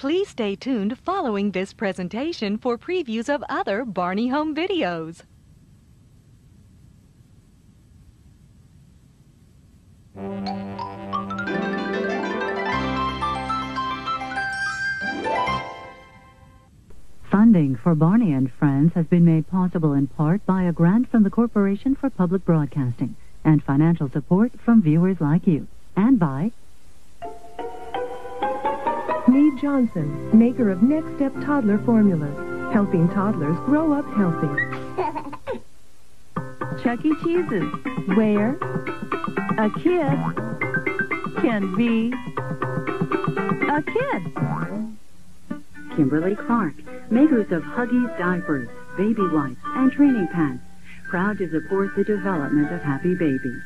Please stay tuned following this presentation for previews of other Barney Home videos. Funding for Barney and Friends has been made possible in part by a grant from the Corporation for Public Broadcasting and financial support from viewers like you, and by Johnson, maker of Next Step Toddler Formulas, helping toddlers grow up healthy. Chuck E. Cheese's, where a kid can be a kid. Kimberly Clark, makers of Huggies diapers, baby wipes, and training pants, proud to support the development of happy babies.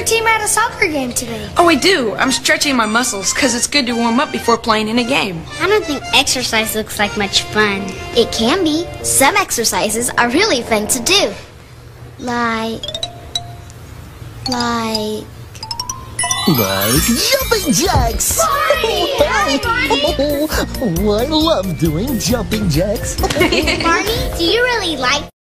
Your team had a soccer game today. Oh, we do. I'm stretching my muscles because it's good to warm up before playing in a game. I don't think exercise looks like much fun. It can be. Some exercises are really fun to do. Like. Like. Like jumping jacks! Barney, Oh, I love doing jumping jacks. Barney, do you really like